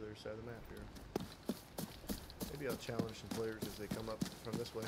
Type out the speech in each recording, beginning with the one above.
the other side of the map here. Maybe I'll challenge some players as they come up from this way.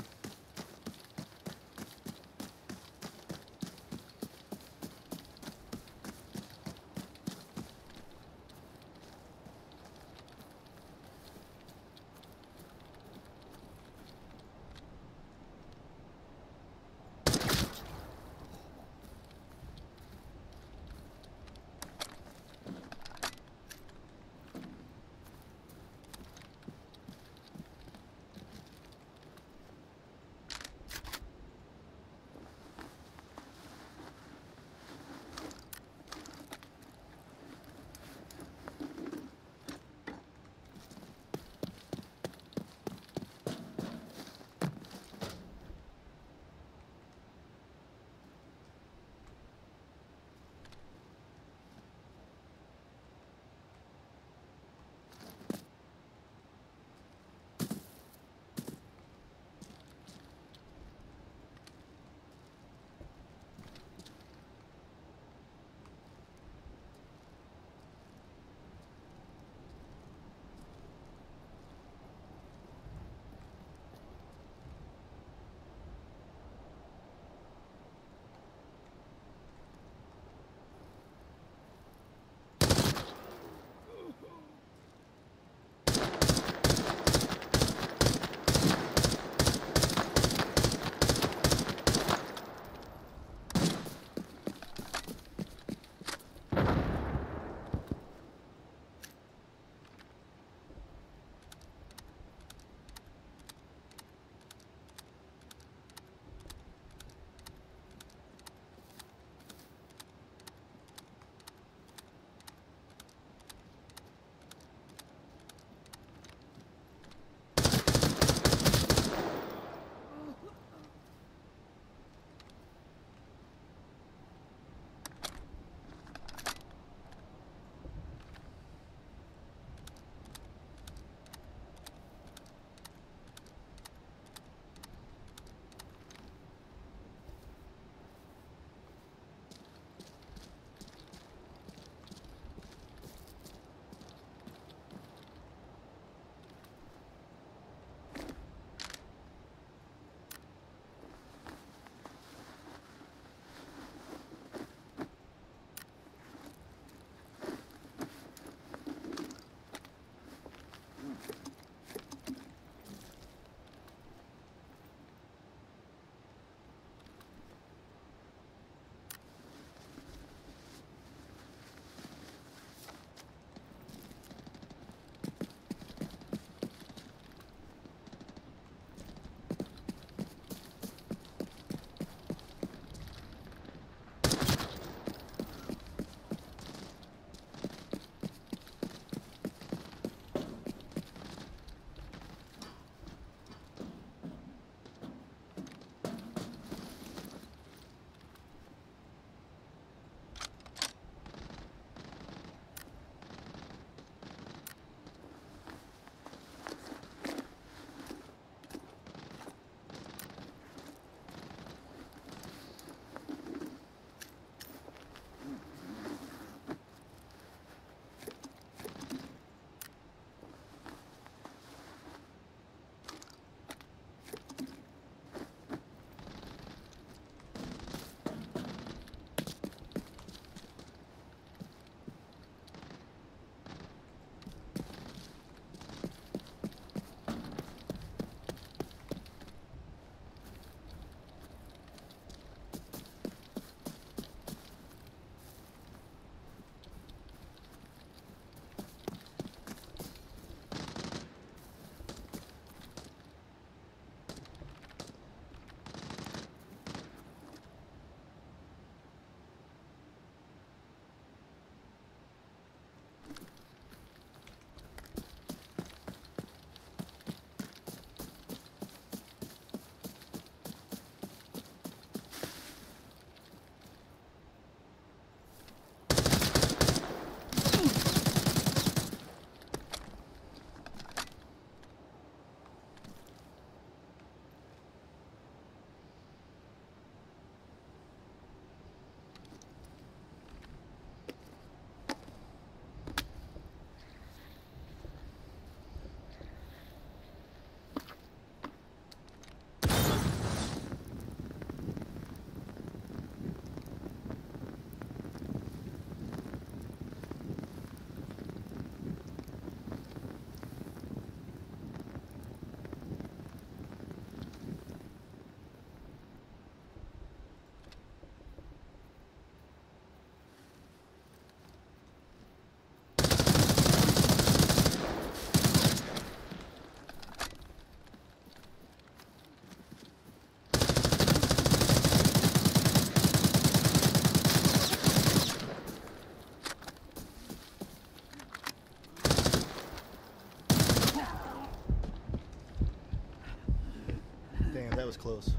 Was close.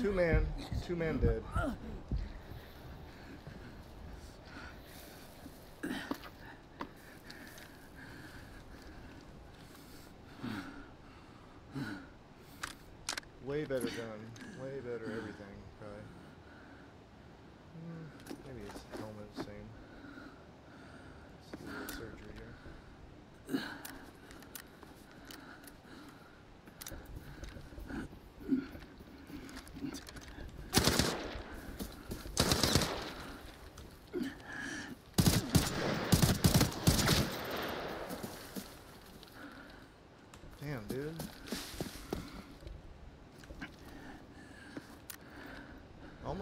Two man, two man dead. Way better gun. Way better everything, probably. Hmm, maybe his helmet is the same. Let's do a little surgery here. Damn, dude.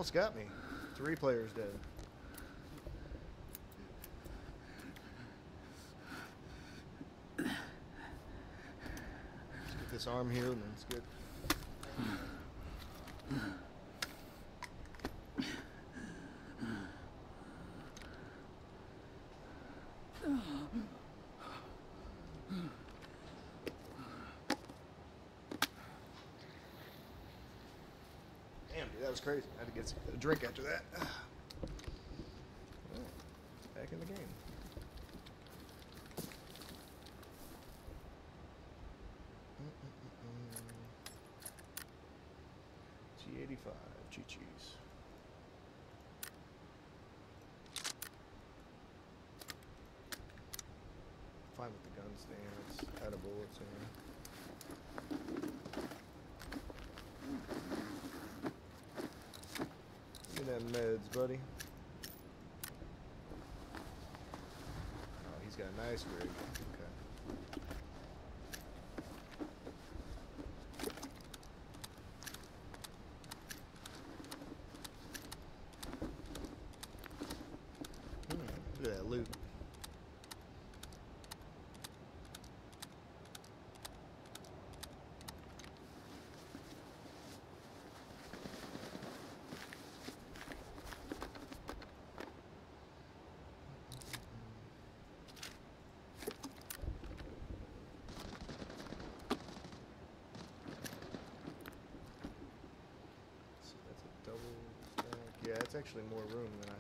Almost got me. Three players dead. Let's get this arm healed and let's get. That was crazy. I had to get a drink after that. Back in the game. G85, Chi Chi's. Fine with the gun stance, out of bullets in Give me them meds, buddy. Oh, he's got a nice rig. Okay. Hmm, look at that loot. So that's a double stack. Yeah, it's actually more room than I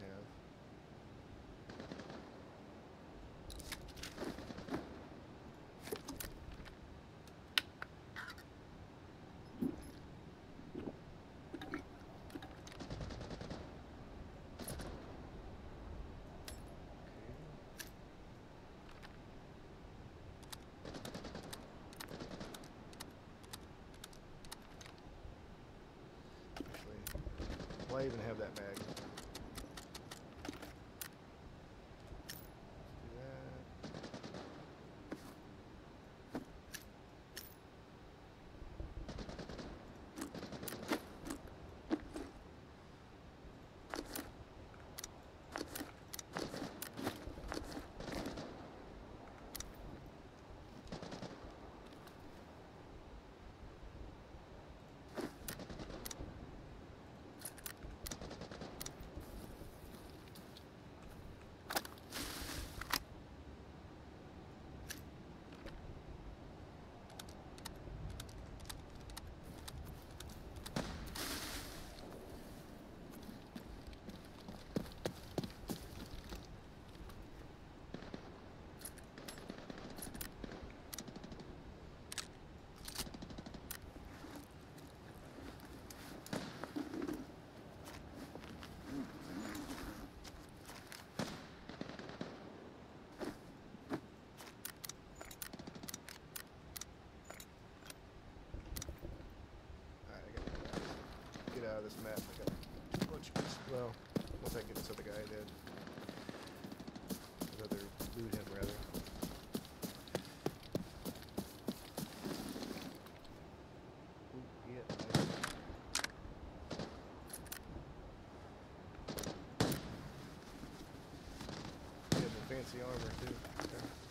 fancy armor too. Okay.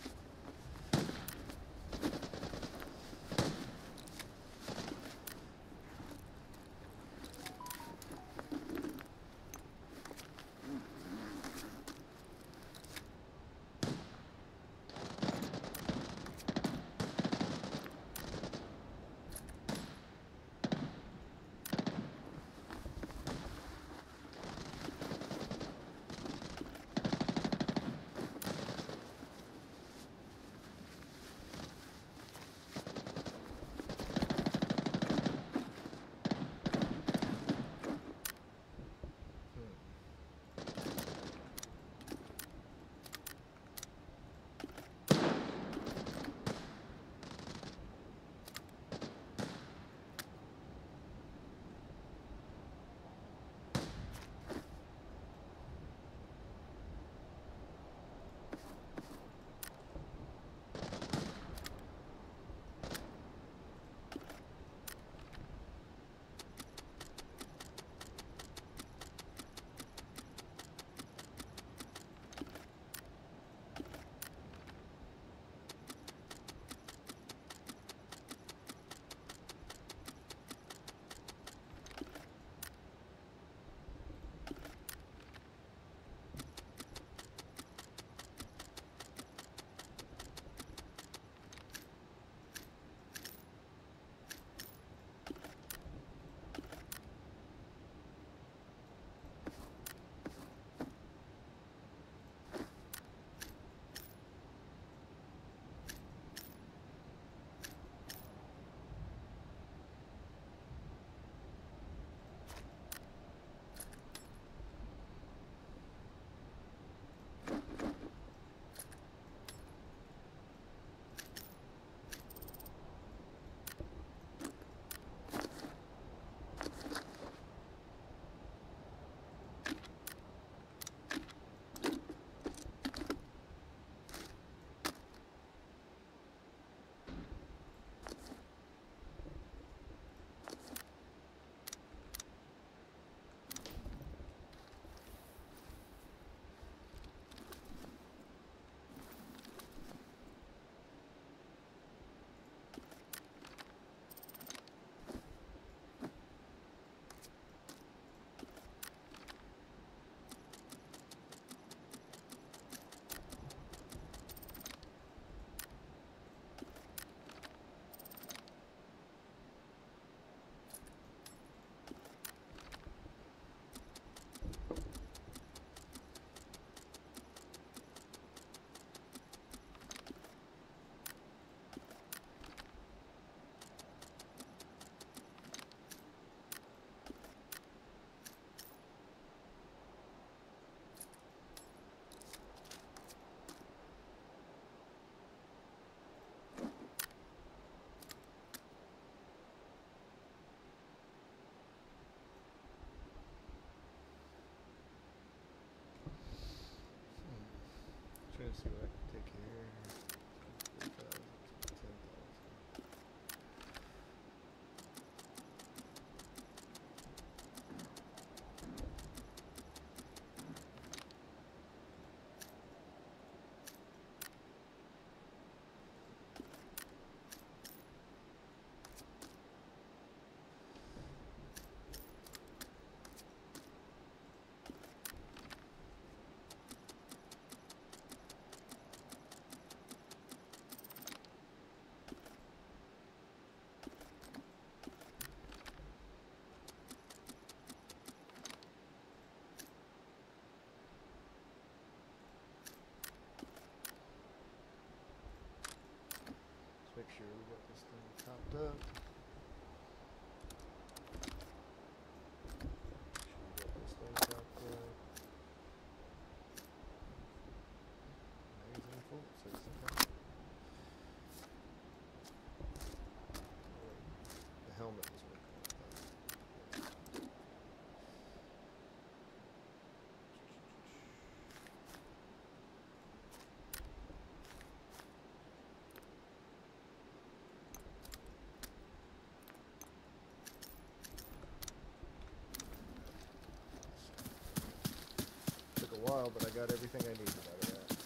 See what I can take here. 4,000, 10,000. Let's make sure we got this thing topped up. Make sure we got this thing topped up. Magazine full, says something. Oh, wait. The helmet was working. I thought. Took a while, but I got everything I needed out of that.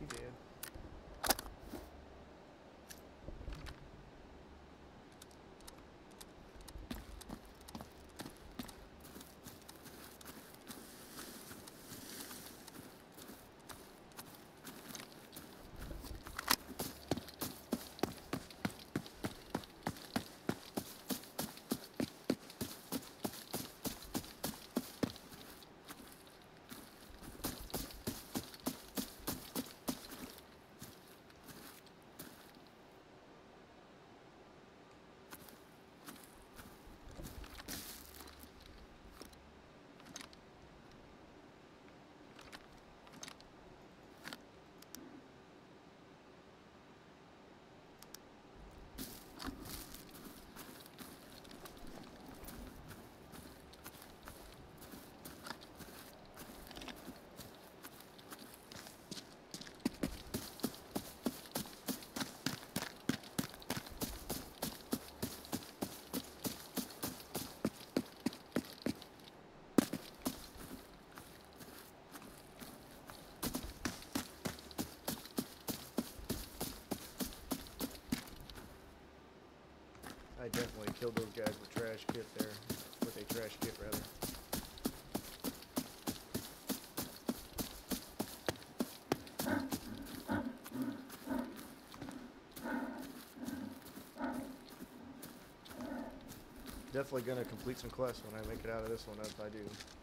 He did. I definitely killed those guys with trash kit there. With a trash kit, rather. Definitely gonna complete some quests when I make it out of this one, if I do.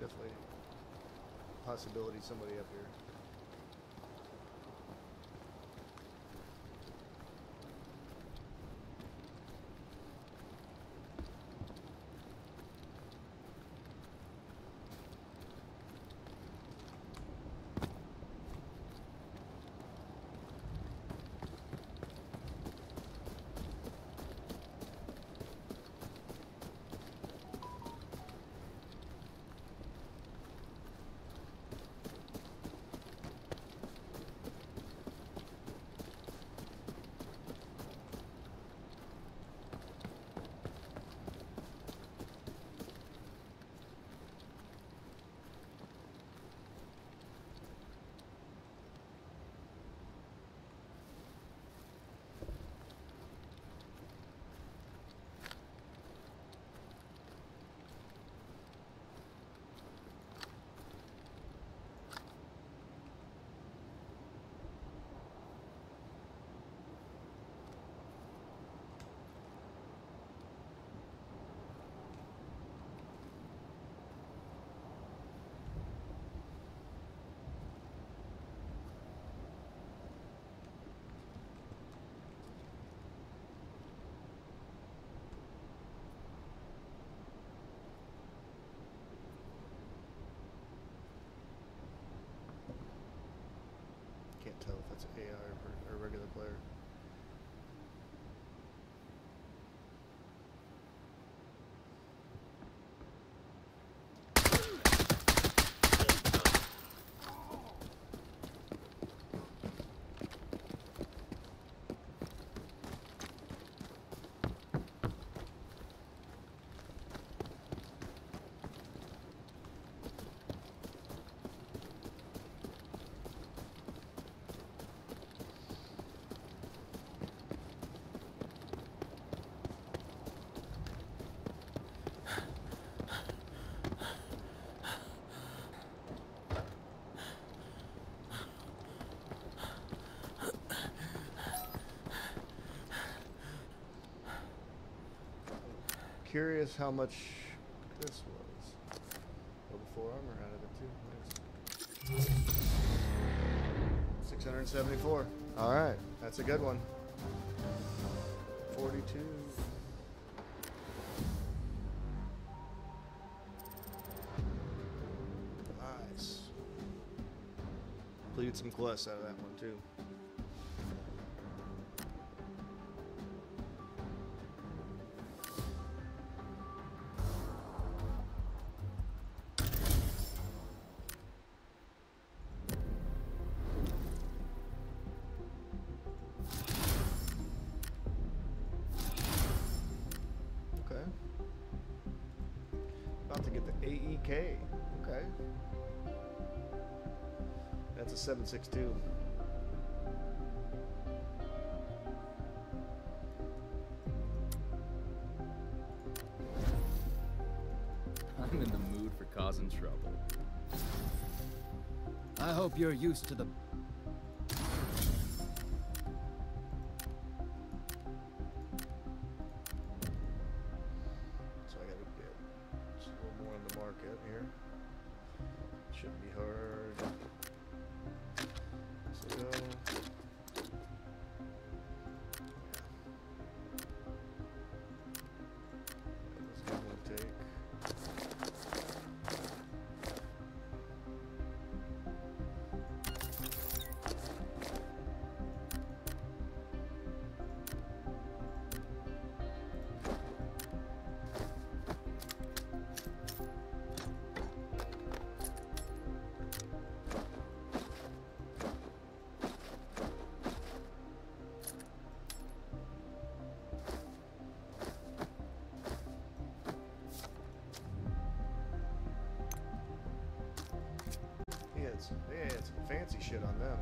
Definitely possibility somebody up here. That's AI or, or regular player. Curious how much this was. Level 4 armor out of it too. Nice. 674. Alright, that's a good one. 42. Nice. Bleed some quests out of that one too. AEK. Okay. That's a 762. I'm in the mood for causing trouble. I hope you're used to the fancy shit on them.